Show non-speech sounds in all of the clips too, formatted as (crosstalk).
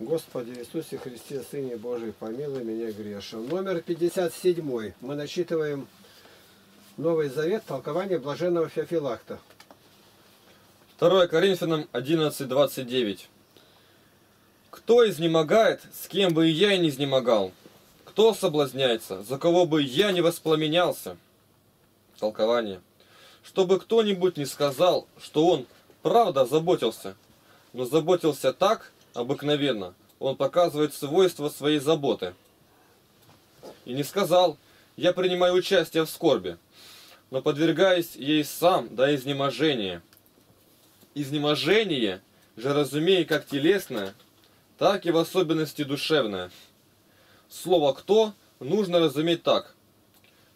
Господи Иисусе Христе, Сыне Божий, помилуй меня грешен. Номер 57. Мы начитываем Новый Завет, толкование блаженного Феофилакта. 2 Коринфянам 11.29 Кто изнемогает, с кем бы и я и не изнемогал? Кто соблазняется, за кого бы я не воспламенялся? Толкование. Чтобы кто-нибудь не сказал, что он правда заботился, но заботился так, обыкновенно, он показывает свойства своей заботы. И не сказал, я принимаю участие в скорби, но подвергаюсь ей сам до изнеможения. Изнеможение же разумея как телесное, так и в особенности душевное. Слово «кто» нужно разуметь так.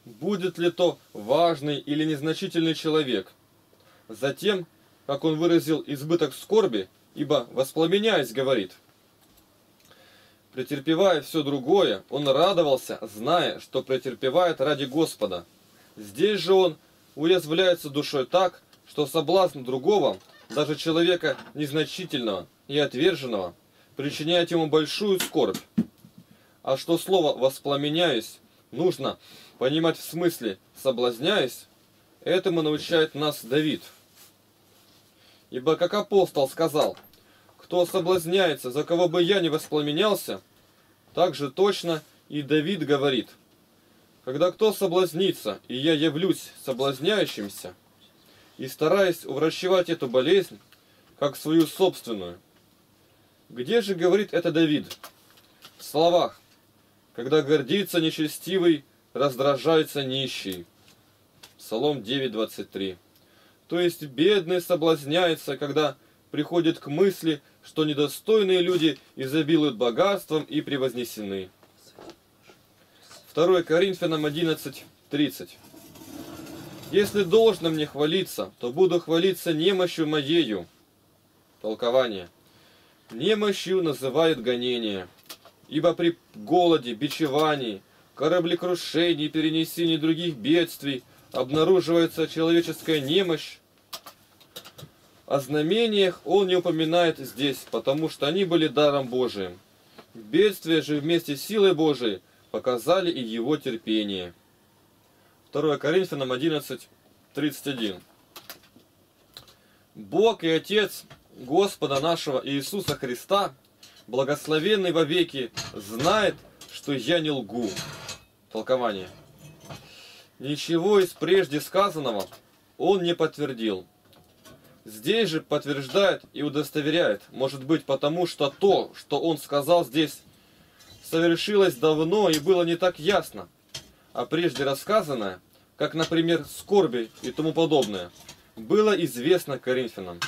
Будет ли то важный или незначительный человек. Затем, как он выразил избыток скорби, ибо воспламеняясь, говорит. Претерпевая все другое, он радовался, зная, что претерпевает ради Господа. Здесь же он уязвляется душой так, что соблазн другого, даже человека незначительного и отверженного, причиняет ему большую скорбь. А что слово «воспламеняюсь» нужно понимать в смысле «соблазняюсь», этому научает нас Давид. Ибо как апостол сказал, кто соблазняется, за кого бы я не воспламенялся, так же точно и Давид говорит, когда кто соблазнится, и я явлюсь соблазняющимся, и стараясь увращевать эту болезнь, как свою собственную. Где же говорит это Давид? В словах, когда гордится нечестивый, раздражается нищий. Псалом 9.23. То есть бедный соблазняется, когда приходит к мысли, что недостойные люди изобилуют богатством и превознесены. 2 Коринфянам 11.30 Если должно мне хвалиться, то буду хвалиться немощью моею. Толкование. Немощью называют гонение, ибо при голоде, бичевании, кораблекрушении, перенесении других бедствий обнаруживается человеческая немощь, о знамениях он не упоминает здесь, потому что они были даром Божиим. Бедствия же вместе с силой Божией показали и его терпение. 2 Коринфянам 11, 31. Бог и Отец Господа нашего Иисуса Христа, благословенный во веки, знает, что я не лгу. Толкование. Ничего из прежде сказанного он не подтвердил. Здесь же подтверждает и удостоверяет, может быть потому, что то, что он сказал здесь, совершилось давно и было не так ясно, а прежде рассказанное, как, например, скорби и тому подобное, было известно Коринфянам.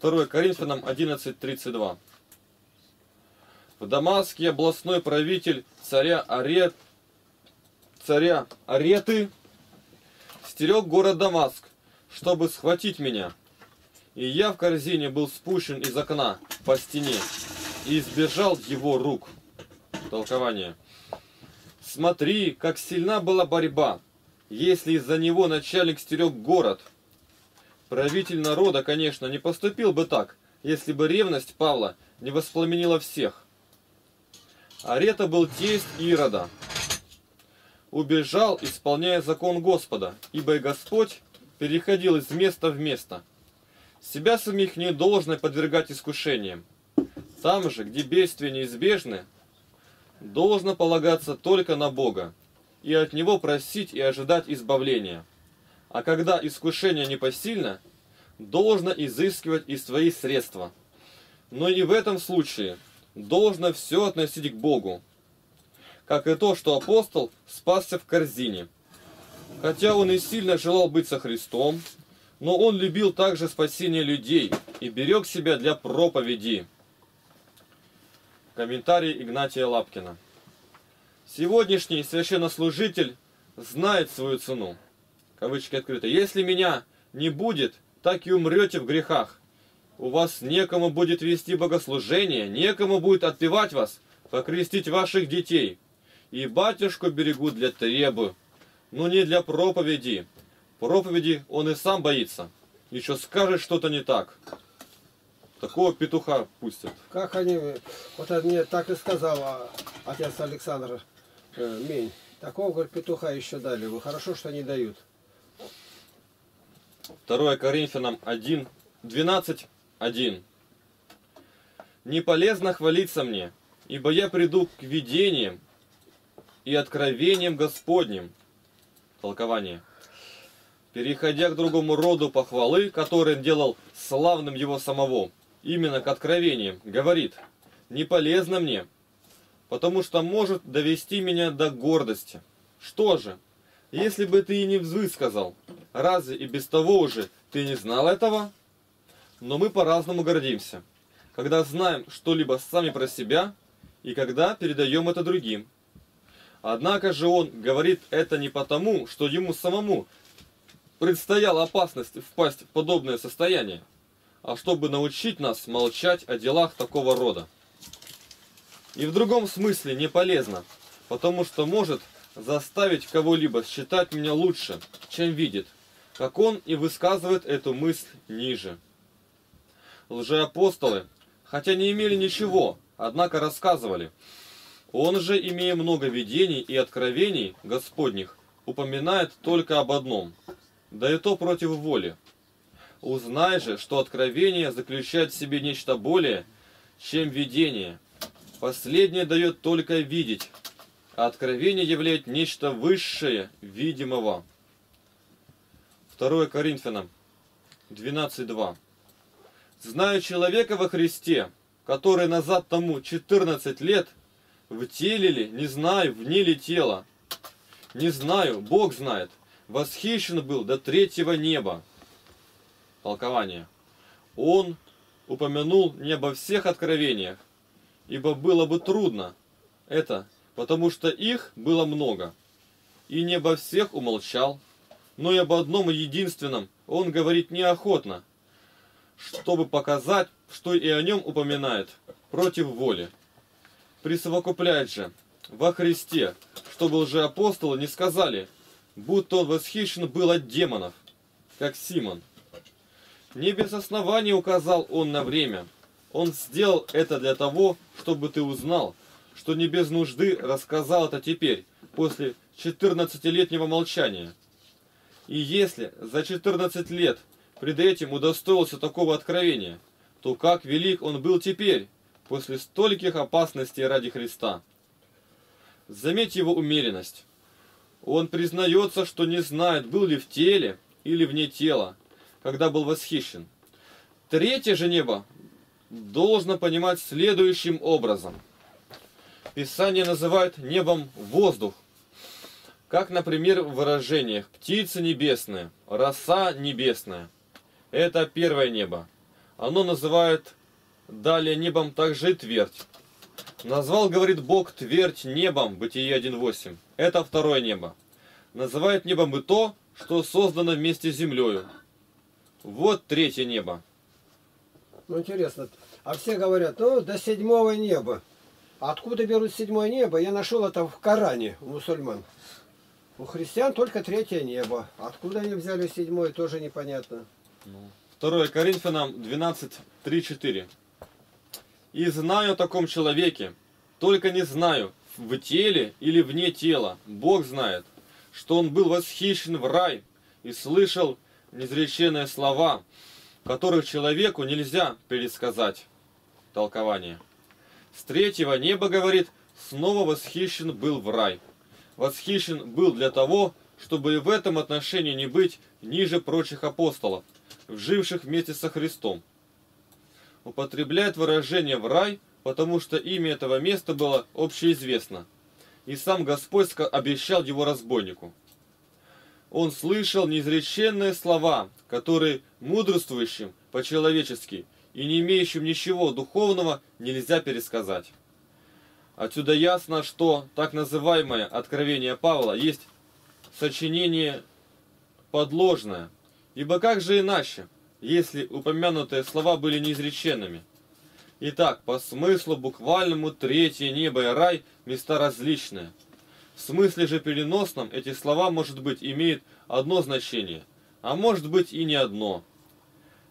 2 Коринфянам 11.32 В Дамаске областной правитель царя Арет, царя Ареты стерег город Дамаск, чтобы схватить меня. И я в корзине был спущен из окна по стене и избежал его рук. Толкование. Смотри, как сильна была борьба, если из-за него начальник стерег город. Правитель народа, конечно, не поступил бы так, если бы ревность Павла не воспламенила всех. Арета был тесть Ирода. Убежал, исполняя закон Господа, ибо и Господь переходил из места в место. Себя самих не должно подвергать искушениям. Там же, где бедствия неизбежны, должно полагаться только на Бога и от Него просить и ожидать избавления. А когда искушение непосильно, должно изыскивать и свои средства. Но и в этом случае должно все относить к Богу, как и то, что апостол спасся в корзине – Хотя он и сильно желал быть со Христом, но он любил также спасение людей и берег себя для проповеди. Комментарий Игнатия Лапкина. Сегодняшний священнослужитель знает свою цену. Кавычки открыты. Если меня не будет, так и умрете в грехах. У вас некому будет вести богослужение, некому будет отпевать вас, покрестить ваших детей. И батюшку берегу для требу, но не для проповеди. Проповеди он и сам боится. Еще скажет что-то не так. такого петуха пустят. Как они, вот это мне так и сказал а, отец Александр э, Мень. Такого, говорит, петуха еще дали. Вы хорошо, что не дают. 2 Коринфянам 1, 12, 1. «Не полезно хвалиться мне, ибо я приду к видениям и откровениям Господним». Толкование. Переходя к другому роду похвалы, который делал славным его самого, именно к откровениям, говорит, «Не полезно мне, потому что может довести меня до гордости». Что же, если бы ты и не высказал, разве и без того уже ты не знал этого? Но мы по-разному гордимся, когда знаем что-либо сами про себя и когда передаем это другим. Однако же он говорит это не потому, что ему самому предстояла опасность впасть в подобное состояние, а чтобы научить нас молчать о делах такого рода. И в другом смысле не полезно, потому что может заставить кого-либо считать меня лучше, чем видит, как он и высказывает эту мысль ниже. Лжеапостолы, хотя не имели ничего, однако рассказывали. Он же, имея много видений и откровений Господних, упоминает только об одном, да и то против воли. Узнай же, что откровение заключает в себе нечто более, чем видение. Последнее дает только видеть, а откровение являет нечто высшее видимого. 2 Коринфянам 12.2 Знаю человека во Христе, который назад тому 14 лет в теле ли, не знаю, вне ли тела. Не знаю, Бог знает, восхищен был до третьего неба. Толкование. Он упомянул не обо всех откровениях, ибо было бы трудно это потому что их было много. И не обо всех умолчал, но и об одном единственном он говорит неохотно, чтобы показать, что и о нем упоминает, против воли. Присовокупляет же, во Христе, чтобы лжеапостолы не сказали, будто он восхищен был от демонов, как Симон. Не без основания указал он на время. Он сделал это для того, чтобы ты узнал, что не без нужды рассказал это теперь, после 14-летнего молчания. И если за 14 лет пред этим удостоился такого откровения, то как велик он был теперь, после стольких опасностей ради Христа. Заметь его умеренность. Он признается, что не знает, был ли в теле или вне тела, когда был восхищен. Третье же небо должно понимать следующим образом – Писание называет небом воздух. Как, например, в выражениях «птица небесная», «роса небесная». Это первое небо. Оно называет далее небом также и твердь. Назвал, говорит Бог, твердь небом, Бытие 1.8. Это второе небо. Называет небом и то, что создано вместе с землею. Вот третье небо. Ну, интересно. А все говорят, ну, до седьмого неба. Откуда берут седьмое небо? Я нашел это в Коране у мусульман. У христиан только третье небо. Откуда они взяли седьмое, тоже непонятно. 2 Коринфянам 12, 3, 4. «И знаю о таком человеке, только не знаю, в теле или вне тела, Бог знает, что он был восхищен в рай и слышал неизреченные слова, которых человеку нельзя пересказать». Толкование. С третьего неба, говорит, снова восхищен был в рай. Восхищен был для того, чтобы и в этом отношении не быть ниже прочих апостолов, живших вместе со Христом. Употребляет выражение «в рай», потому что имя этого места было общеизвестно, и сам Господь обещал его разбойнику. Он слышал неизреченные слова, которые мудрствующим по-человечески – и не имеющим ничего духовного нельзя пересказать. Отсюда ясно, что так называемое откровение Павла есть сочинение подложное, ибо как же иначе, если упомянутые слова были неизреченными? Итак, по смыслу буквальному третье небо и рай – места различные. В смысле же переносном эти слова, может быть, имеют одно значение, а может быть и не одно.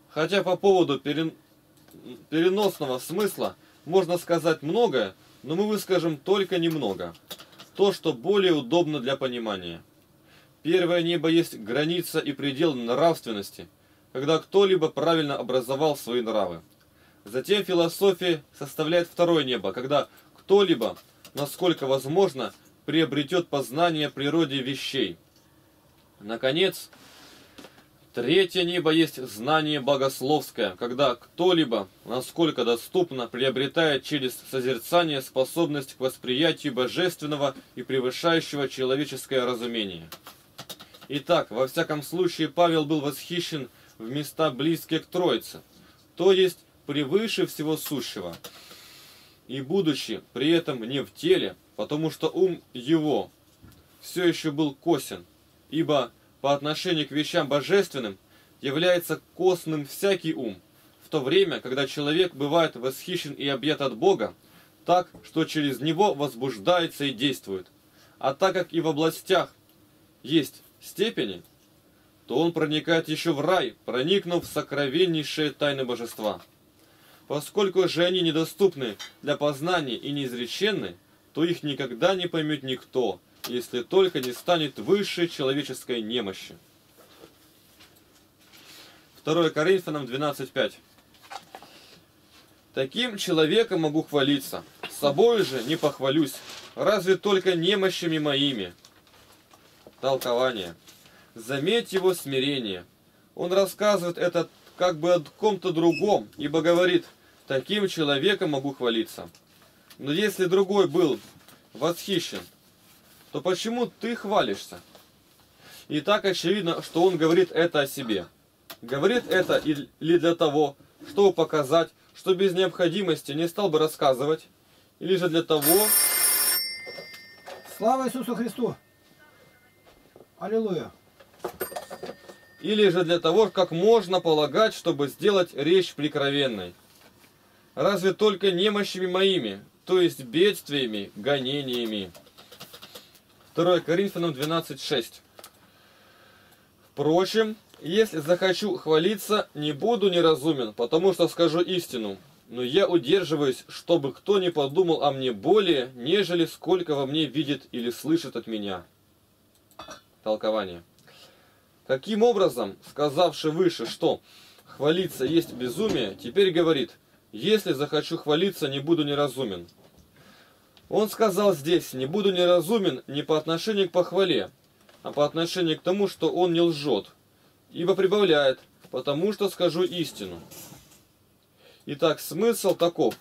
Хотя по поводу перен переносного смысла можно сказать многое, но мы выскажем только немного. То, что более удобно для понимания. Первое небо есть граница и предел нравственности, когда кто-либо правильно образовал свои нравы. Затем философия составляет второе небо, когда кто-либо, насколько возможно, приобретет познание природе вещей. Наконец, третье небо есть знание богословское, когда кто-либо, насколько доступно, приобретает через созерцание способность к восприятию божественного и превышающего человеческое разумение. Итак, во всяком случае, Павел был восхищен в места близкие к Троице, то есть превыше всего сущего, и будучи при этом не в теле, потому что ум его все еще был косен, ибо по отношению к вещам божественным является костным всякий ум, в то время, когда человек бывает восхищен и объят от Бога, так, что через него возбуждается и действует. А так как и в областях есть степени, то он проникает еще в рай, проникнув в сокровеннейшие тайны божества. Поскольку же они недоступны для познания и неизреченны, то их никогда не поймет никто, если только не станет выше человеческой немощи. 2 Коринфянам 12.5 Таким человеком могу хвалиться, собой же не похвалюсь, разве только немощами моими. Толкование. Заметь его смирение. Он рассказывает это как бы о ком-то другом, ибо говорит, таким человеком могу хвалиться. Но если другой был восхищен, то почему ты хвалишься? И так очевидно, что он говорит это о себе. Говорит это или для того, чтобы показать, что без необходимости не стал бы рассказывать, или же для того... Слава Иисусу Христу! Аллилуйя! Или же для того, как можно полагать, чтобы сделать речь прикровенной. Разве только немощами моими, то есть бедствиями, гонениями. 2 Коринфянам 12.6 Впрочем, если захочу хвалиться, не буду неразумен, потому что скажу истину. Но я удерживаюсь, чтобы кто не подумал о мне более, нежели сколько во мне видит или слышит от меня. Толкование. Таким образом, сказавший выше, что хвалиться есть безумие, теперь говорит, если захочу хвалиться, не буду неразумен. Он сказал здесь, не буду неразумен не по отношению к похвале, а по отношению к тому, что он не лжет, ибо прибавляет, потому что скажу истину. Итак, смысл таков.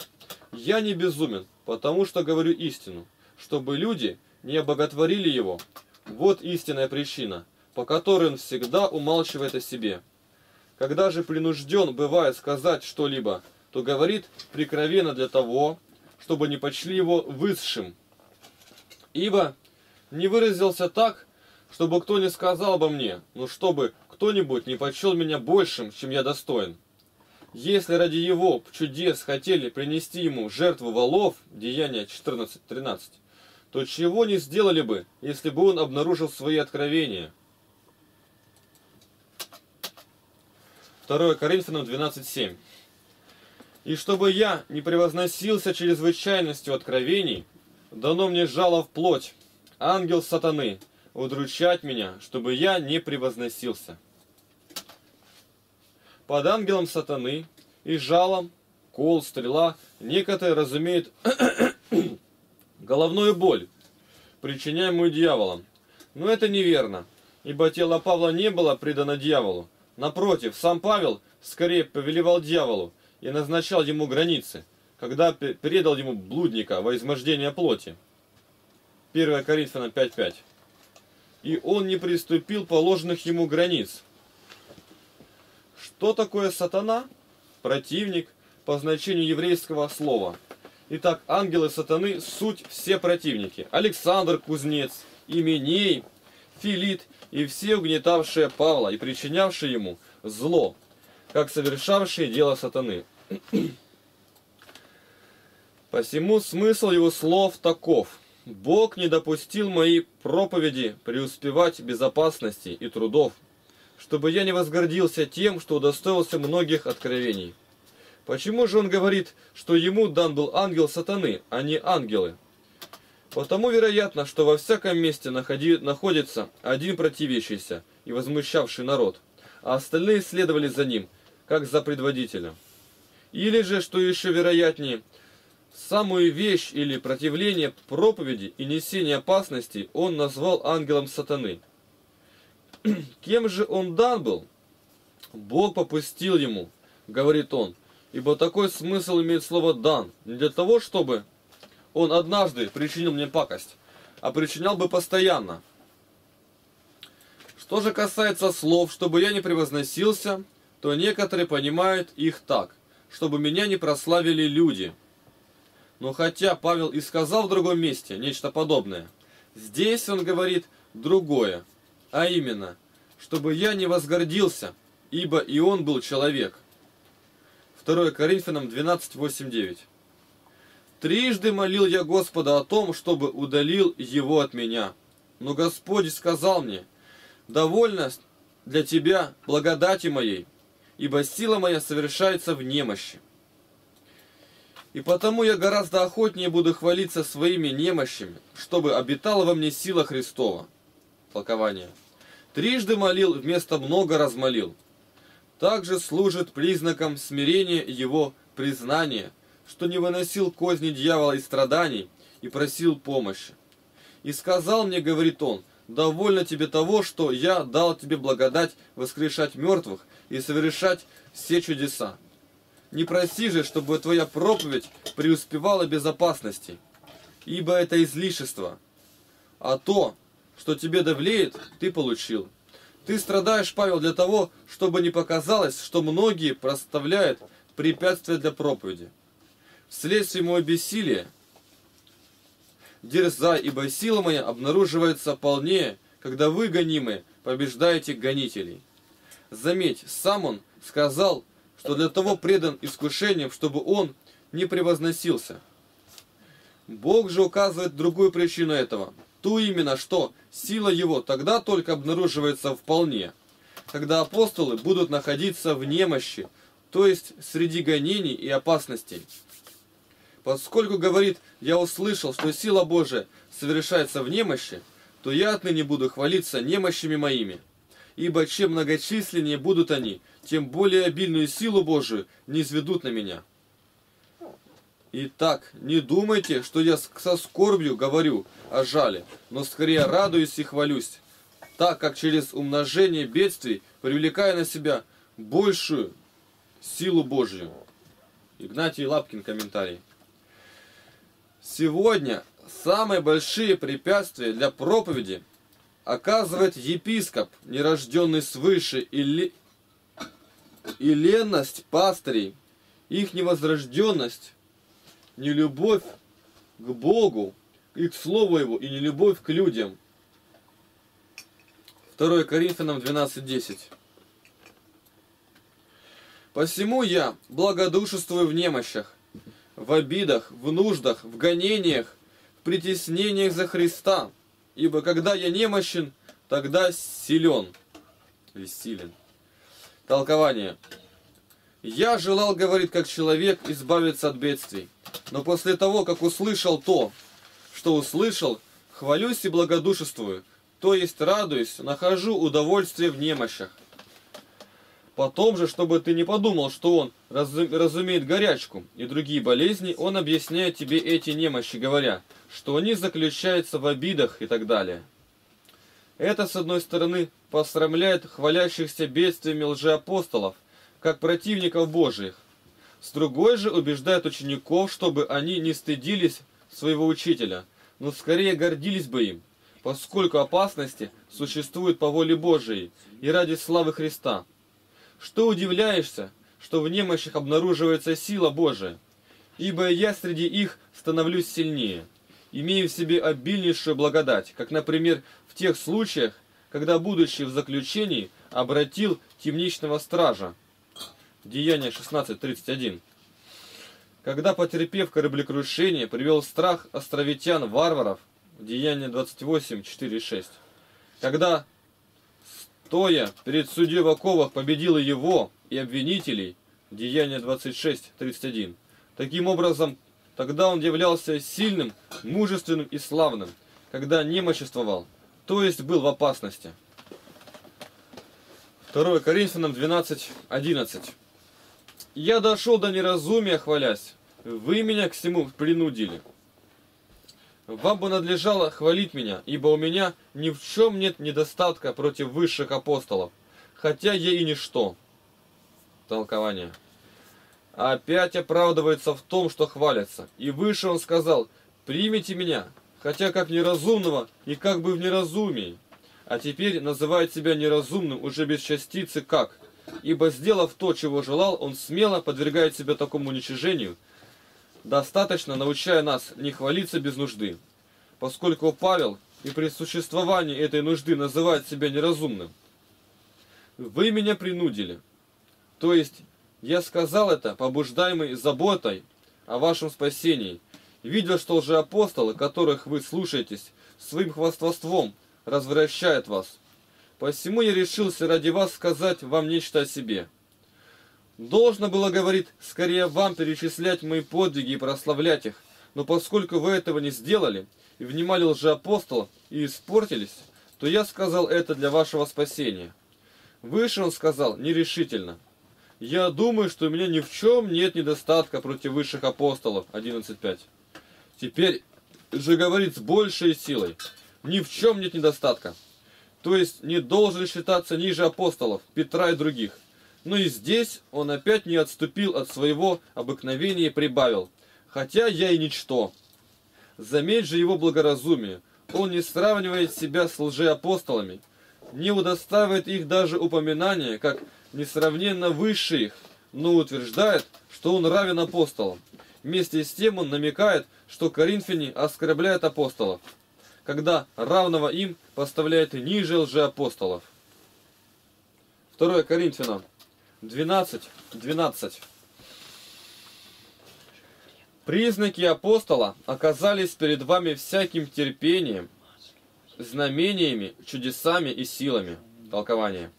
Я не безумен, потому что говорю истину, чтобы люди не обоготворили его. Вот истинная причина – по которой он всегда умалчивает о себе. Когда же принужден бывает сказать что-либо, то говорит прикровенно для того, чтобы не почли его высшим. Ибо не выразился так, чтобы кто не сказал обо мне, но чтобы кто-нибудь не почел меня большим, чем я достоин. Если ради его чудес хотели принести ему жертву волов, Деяние 14.13, то чего не сделали бы, если бы он обнаружил свои откровения? 2 Коринфянам 12.7. «И чтобы я не превозносился чрезвычайностью откровений, дано мне жало в плоть, ангел сатаны, удручать меня, чтобы я не превозносился». Под ангелом сатаны и жалом, кол, стрела, некоторые разумеют (coughs) головную боль, причиняемую дьяволом. Но это неверно, ибо тело Павла не было предано дьяволу, Напротив, сам Павел скорее повелевал дьяволу и назначал ему границы, когда передал ему блудника во измождение плоти. 1 Коринфянам 5.5 И он не приступил положенных ему границ. Что такое сатана? Противник по значению еврейского слова. Итак, ангелы сатаны – суть все противники. Александр Кузнец, Именей, Филит и все угнетавшие Павла и причинявшие ему зло, как совершавшие дело сатаны. (clears throat) Посему смысл его слов таков. Бог не допустил моей проповеди преуспевать безопасности и трудов, чтобы я не возгордился тем, что удостоился многих откровений. Почему же он говорит, что ему дан был ангел сатаны, а не ангелы? Потому вероятно, что во всяком месте находи, находится один противящийся и возмущавший народ, а остальные следовали за ним, как за предводителя. Или же, что еще вероятнее, самую вещь или противление проповеди и несение опасностей он назвал ангелом сатаны. (clears throat) Кем же он дан был? Бог попустил ему, говорит он, ибо такой смысл имеет слово «дан», не для того, чтобы он однажды причинил мне пакость, а причинял бы постоянно. Что же касается слов, чтобы я не превозносился, то некоторые понимают их так, чтобы меня не прославили люди. Но хотя Павел и сказал в другом месте нечто подобное, здесь он говорит другое, а именно, чтобы я не возгордился, ибо и он был человек. 2 Коринфянам 12, 8, 9. Трижды молил я Господа о том, чтобы удалил его от меня. Но Господь сказал мне, довольно для тебя благодати моей, ибо сила моя совершается в немощи. И потому я гораздо охотнее буду хвалиться своими немощами, чтобы обитала во мне сила Христова. Толкование. Трижды молил, вместо много размолил. Также служит признаком смирения его признания, что не выносил козни дьявола и страданий и просил помощи. И сказал мне, говорит он, довольно тебе того, что я дал тебе благодать воскрешать мертвых и совершать все чудеса. Не проси же, чтобы твоя проповедь преуспевала без опасностей, ибо это излишество. А то, что тебе давлеет, ты получил. Ты страдаешь, Павел, для того, чтобы не показалось, что многие проставляют препятствия для проповеди. Вследствие моего бессилия, дерзай, ибо сила моя обнаруживается полнее, когда вы, гонимые, побеждаете гонителей. Заметь, сам он сказал, что для того предан искушением, чтобы он не превозносился. Бог же указывает другую причину этого. Ту именно, что сила его тогда только обнаруживается вполне, когда апостолы будут находиться в немощи, то есть среди гонений и опасностей. Поскольку, говорит, я услышал, что сила Божия совершается в немощи, то я отныне буду хвалиться немощами моими. Ибо чем многочисленнее будут они, тем более обильную силу Божию не изведут на меня. Итак, не думайте, что я со скорбью говорю о жале, но скорее радуюсь и хвалюсь, так как через умножение бедствий привлекаю на себя большую силу Божью. Игнатий Лапкин, комментарий. Сегодня самые большие препятствия для проповеди оказывает епископ, нерожденный свыше, или и ленность пастырей, их невозрожденность, нелюбовь к Богу и к Слову Его, и нелюбовь к людям. 2 Коринфянам 12.10 Посему я благодушествую в немощах, в обидах, в нуждах, в гонениях, в притеснениях за Христа. Ибо когда я немощен, тогда силен. Или силен. Толкование. Я желал, говорит, как человек, избавиться от бедствий. Но после того, как услышал то, что услышал, хвалюсь и благодушествую, то есть радуюсь, нахожу удовольствие в немощах. Потом же, чтобы ты не подумал, что он разумеет горячку и другие болезни, он объясняет тебе эти немощи, говоря, что они заключаются в обидах и так далее. Это, с одной стороны, посрамляет хвалящихся бедствиями лжеапостолов, как противников Божиих. С другой же убеждает учеников, чтобы они не стыдились своего учителя, но скорее гордились бы им, поскольку опасности существуют по воле Божией и ради славы Христа – что удивляешься, что в немощах обнаруживается сила Божия? Ибо я среди их становлюсь сильнее, имею в себе обильнейшую благодать, как, например, в тех случаях, когда, будучи в заключении, обратил темничного стража. Деяние 16.31. Когда, потерпев кораблекрушение, привел страх островитян-варваров. Деяние 28.4.6. Когда стоя перед судьей в оковах, победила его и обвинителей, Деяние 26, 31. Таким образом, тогда он являлся сильным, мужественным и славным, когда немоществовал, то есть был в опасности. 2 Коринфянам 12, 11. «Я дошел до неразумия, хвалясь, вы меня к всему принудили. Вам бы надлежало хвалить меня, ибо у меня ни в чем нет недостатка против высших апостолов, хотя я и ничто». Толкование. Опять оправдывается в том, что хвалятся. И выше он сказал, примите меня, хотя как неразумного и как бы в неразумии а теперь называет себя неразумным уже без частицы как, ибо сделав то, чего желал, он смело подвергает себя такому уничижению, достаточно научая нас не хвалиться без нужды, поскольку Павел и при существовании этой нужды называет себя неразумным. Вы меня принудили. То есть, я сказал это, побуждаемый заботой о вашем спасении, видя, что лжеапостолы, которых вы слушаетесь, своим хвастовством – развращает вас. Посему я решился ради вас сказать вам нечто о себе. Должно было, говорит, скорее вам перечислять мои подвиги и прославлять их, но поскольку вы этого не сделали, и внимали лжеапостолов, и испортились, то я сказал это для вашего спасения. Выше он сказал нерешительно. Я думаю, что у меня ни в чем нет недостатка против высших апостолов. 11.5. Теперь же говорит с большей силой ни в чем нет недостатка. То есть не должен считаться ниже апостолов, Петра и других. Но и здесь он опять не отступил от своего обыкновения и прибавил, хотя я и ничто. Заметь же его благоразумие, он не сравнивает себя с лжеапостолами, не удостаивает их даже упоминания, как несравненно выше их, но утверждает, что он равен апостолам. Вместе с тем он намекает, что коринфяне оскорбляют апостолов когда равного им поставляет ниже лжеапостолов. 2 Коринфянам 12, 12. Признаки апостола оказались перед вами всяким терпением, знамениями, чудесами и силами. Толкование.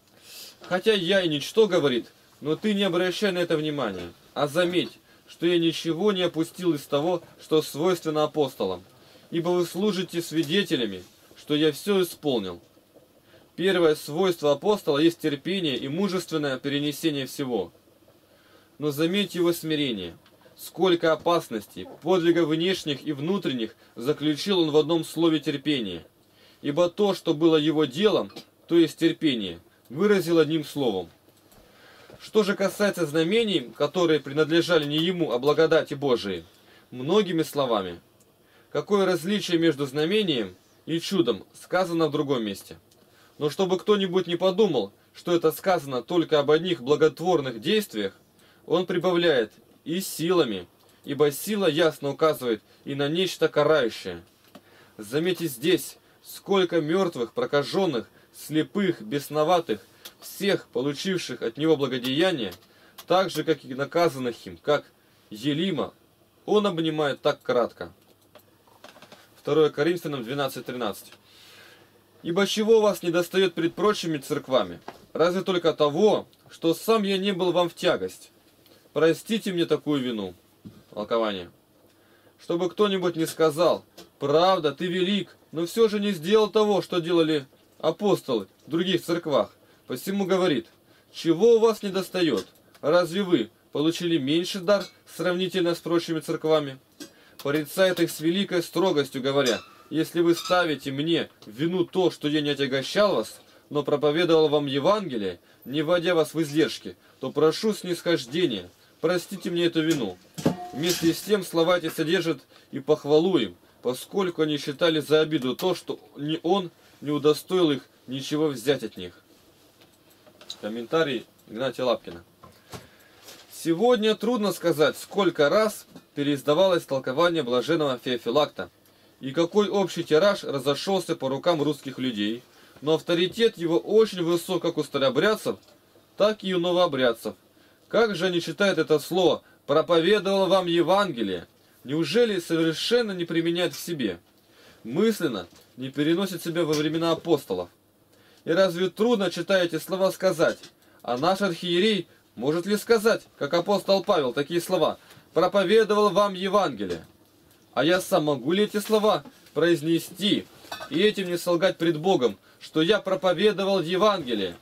Хотя я и ничто говорит, но ты не обращай на это внимания, а заметь, что я ничего не опустил из того, что свойственно апостолам ибо вы служите свидетелями, что я все исполнил. Первое свойство апостола есть терпение и мужественное перенесение всего. Но заметьте его смирение. Сколько опасностей, подвигов внешних и внутренних заключил он в одном слове терпение. Ибо то, что было его делом, то есть терпение, выразил одним словом. Что же касается знамений, которые принадлежали не ему, а благодати Божией, многими словами – какое различие между знамением и чудом сказано в другом месте. Но чтобы кто-нибудь не подумал, что это сказано только об одних благотворных действиях, он прибавляет и силами, ибо сила ясно указывает и на нечто карающее. Заметьте здесь, сколько мертвых, прокаженных, слепых, бесноватых, всех, получивших от него благодеяние, так же, как и наказанных им, как Елима, он обнимает так кратко. 2 Коринфянам 12.13. «Ибо чего вас не достает пред прочими церквами? Разве только того, что сам я не был вам в тягость? Простите мне такую вину». Толкование. Чтобы кто-нибудь не сказал, «Правда, ты велик, но все же не сделал того, что делали апостолы в других церквах». Посему говорит, «Чего у вас не достает? Разве вы получили меньше дар сравнительно с прочими церквами?» порицает их с великой строгостью, говоря, «Если вы ставите мне вину то, что я не отягощал вас, но проповедовал вам Евангелие, не вводя вас в издержки, то прошу снисхождения, простите мне эту вину». Вместе с тем слова эти содержат и похвалу им, поскольку они считали за обиду то, что ни он не удостоил их ничего взять от них. Комментарий Игнатия Лапкина. Сегодня трудно сказать, сколько раз переиздавалось толкование блаженного Феофилакта, и какой общий тираж разошелся по рукам русских людей, но авторитет его очень высок как у старобрядцев, так и у новообрядцев. Как же они читают это слово «проповедовал вам Евангелие»? Неужели совершенно не применяют в себе? Мысленно не переносят себя во времена апостолов. И разве трудно, читая эти слова, сказать, а наш архиерей Может ли сказать, как апостол Павел, такие слова «проповедовал вам Евангелие»? А я сам могу ли эти слова произнести и этим не солгать пред Богом, что я проповедовал Евангелие?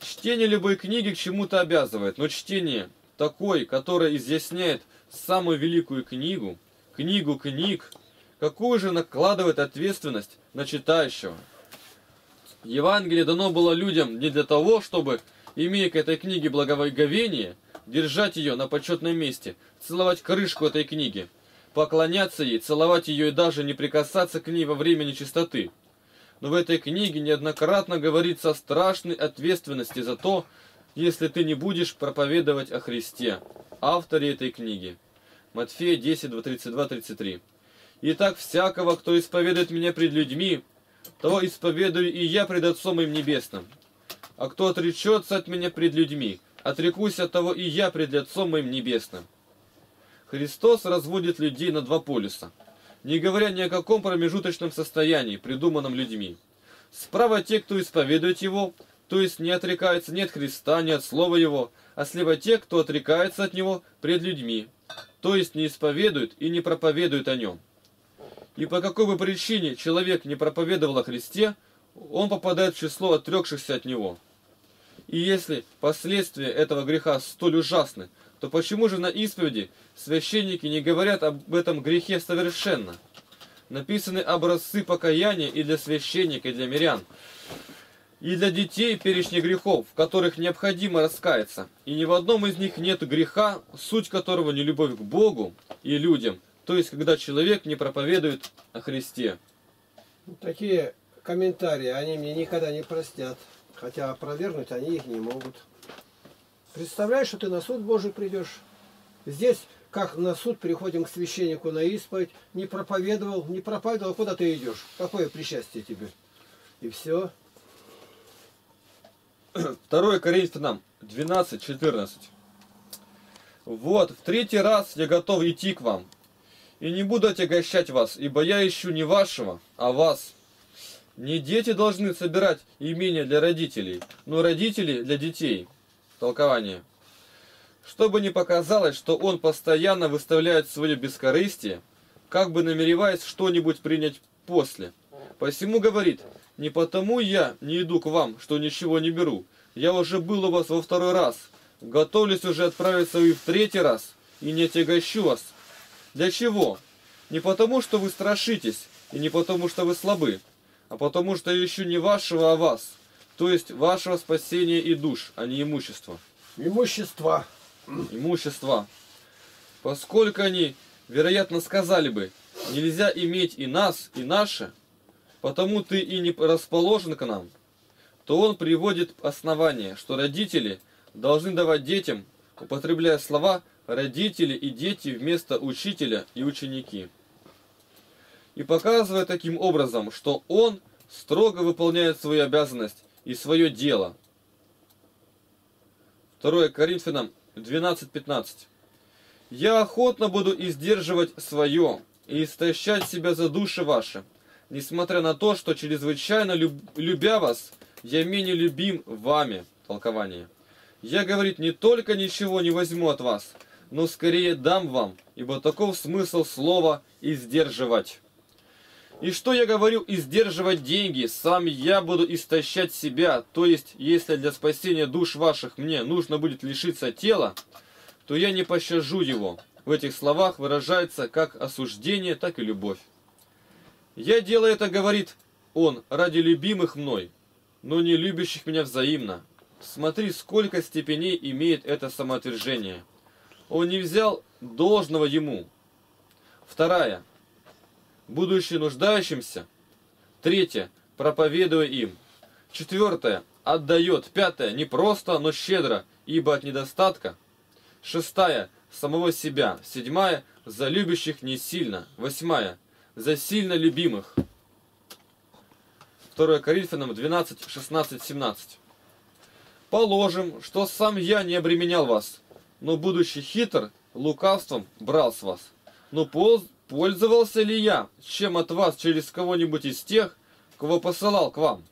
Чтение любой книги к чему-то обязывает, но чтение такой, которое изъясняет самую великую книгу, книгу книг, какую же накладывает ответственность на читающего? Евангелие дано было людям не для того, чтобы, имея к этой книге благоговение, держать ее на почетном месте, целовать крышку этой книги, поклоняться ей, целовать ее и даже не прикасаться к ней во время нечистоты. Но в этой книге неоднократно говорится о страшной ответственности за то, если ты не будешь проповедовать о Христе, авторе этой книги. Матфея 10, 32-33. Итак, всякого, кто исповедует меня пред людьми, того исповедую и я пред Отцом им Небесным. А кто отречется от меня пред людьми, отрекусь от того и я пред Отцом моим Небесным. Христос разводит людей на два полюса, не говоря ни о каком промежуточном состоянии, придуманном людьми. Справа те, кто исповедует Его, то есть не отрекается ни от Христа, ни от Слова Его, а слева те, кто отрекается от Него пред людьми, то есть не исповедует и не проповедует о Нем. И по какой бы причине человек не проповедовал о Христе, он попадает в число отрекшихся от Него. И если последствия этого греха столь ужасны, то почему же на исповеди священники не говорят об этом грехе совершенно? Написаны образцы покаяния и для священника, и для мирян, и для детей перечни грехов, в которых необходимо раскаяться. И ни в одном из них нет греха, суть которого не любовь к Богу и людям, то есть когда человек не проповедует о Христе. Такие комментарии они мне никогда не простят, хотя опровергнуть они их не могут. Представляешь, что ты на суд Божий придешь. Здесь, как на суд, приходим к священнику на исповедь, не проповедовал, не проповедовал, куда ты идешь? Какое причастие тебе? И все. (clears throat) 2 Коринфянам 12, 14. Вот, в третий раз я готов идти к вам, и не буду отягощать вас, ибо я ищу не вашего, а вас. Не дети должны собирать имения для родителей, но родители для детей. Толкование. Чтобы не показалось, что он постоянно выставляет свое бескорыстие, как бы намереваясь что-нибудь принять после. Посему говорит, не потому я не иду к вам, что ничего не беру. Я уже был у вас во второй раз, готовлюсь уже отправиться и в третий раз, и не отягощу вас. Для чего? Не потому, что вы страшитесь, и не потому, что вы слабы, а потому, что я ищу не вашего, а вас, то есть вашего спасения и душ, а не имущества. Имущество. Имущества. Поскольку они, вероятно, сказали бы, нельзя иметь и нас, и наше, потому ты и не расположен к нам, то он приводит основание, что родители должны давать детям, употребляя слова родители и дети вместо учителя и ученики. И показывая таким образом, что он строго выполняет свою обязанность и свое дело. 2 Коринфянам 12.15 «Я охотно буду издерживать свое и истощать себя за души ваши, несмотря на то, что чрезвычайно люб, любя вас, я менее любим вами». Толкование. «Я, говорит, не только ничего не возьму от вас, но скорее дам вам, ибо таков смысл слова «издерживать». И что я говорю, издерживать деньги, сам я буду истощать себя, то есть, если для спасения душ ваших мне нужно будет лишиться тела, то я не пощажу его. В этих словах выражается как осуждение, так и любовь. Я делаю это, говорит он, ради любимых мной, но не любящих меня взаимно. Смотри, сколько степеней имеет это самоотвержение. Он не взял должного ему. Вторая будучи нуждающимся. Третье, проповедуя им. Четвертое, отдает. Пятое, не просто, но щедро, ибо от недостатка. Шестая, самого себя. Седьмая, за любящих не сильно. Восьмая, за сильно любимых. 2 Коринфянам 12, 16, 17. Положим, что сам я не обременял вас, но, будучи хитр, лукавством брал с вас. Но Пользовался ли я чем от вас через кого-нибудь из тех, кого посылал к вам?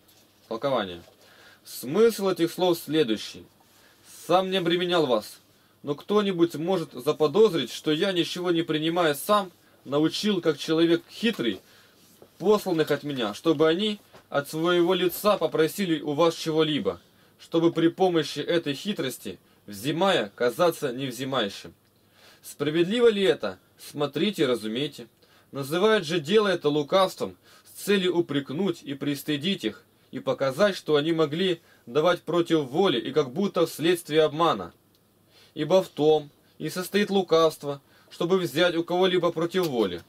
Толкование. Смысл этих слов следующий. сам не обременял вас. Но кто-нибудь может заподозрить, что я, ничего не принимая сам, научил, как человек хитрый, посланных от меня, чтобы они от своего лица попросили у вас чего-либо, чтобы при помощи этой хитрости, взимая, казаться невзимающим. Справедливо ли это? Смотрите, разумейте. Называют же дело это лукавством с целью упрекнуть и пристыдить их, и показать, что они могли давать против воли и как будто вследствие обмана. Ибо в том и состоит лукавство, чтобы взять у кого-либо против воли.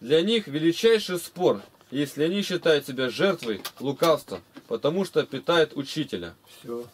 Для них величайший спор, если они считают себя жертвой лукавства, потому что питают учителя. Все.